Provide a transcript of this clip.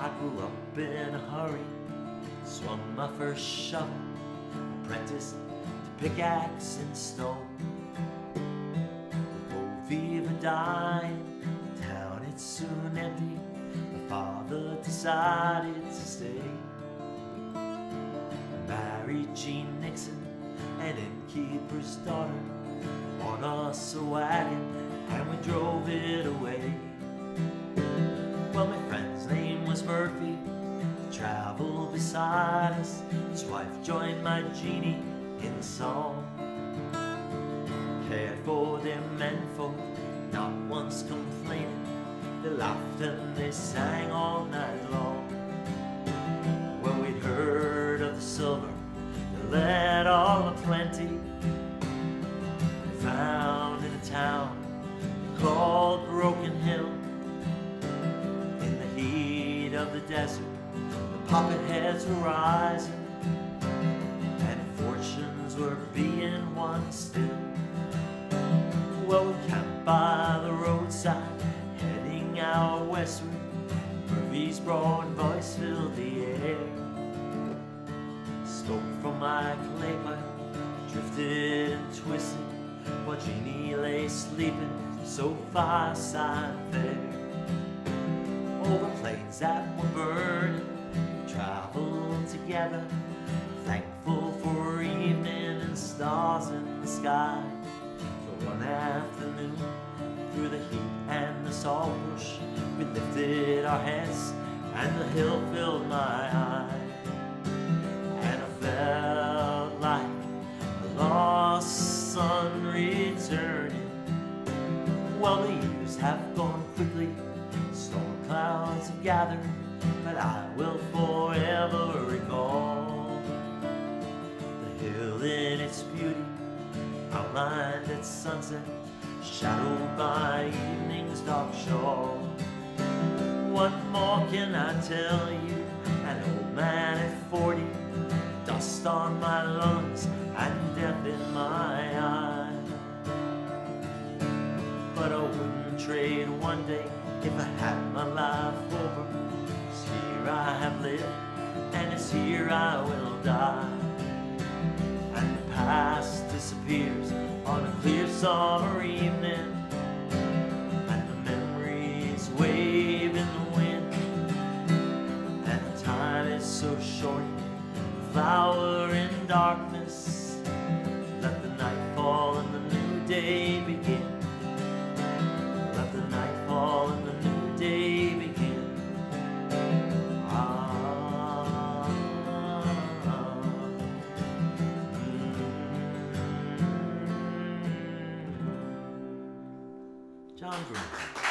travel up in a hurry. Swung my first shovel, apprenticed to pickaxe and stone. Viva dying, the town it's soon empty. My father decided to stay. Married Jean Nixon, an innkeeper's daughter, bought us a wagon and we drove it us. His wife joined my Jeannie in the song. Cared for their menfolk, not once complaining. They laughed and they sang all night long. Well, we'd heard of the silver, they led all the plenty. We found in a town called Broken Hill. In the heat of the desert, poppet heads were rising, and fortunes were being won still. Well, we camped by the roadside, heading out westward. Murphy's broad voice filled the air. Smoke from my clay pipe drifted and twisted, while Jeannie lay sleeping so far side there. Over plains that were burning, together, thankful for evening and stars in the sky. So one afternoon, through the heat and the salt bush, we lifted our heads and the hill filled my eye. And I felt like a lost son returning. Well, the years have gone quickly, storm clouds have gathered, but I will forever recall the hill in its beauty, outlined at sunset, shadowed by evening's dark shore. What more can I tell you? An old man at 40, dust on my lungs and death in my eyes. But I wouldn't trade one day if I had my life over. It's here I have lived, and it's here I will die. And the past disappears on a clear summer evening, and the memories wave in the wind. And the time is so short, flower in darkness. チャン。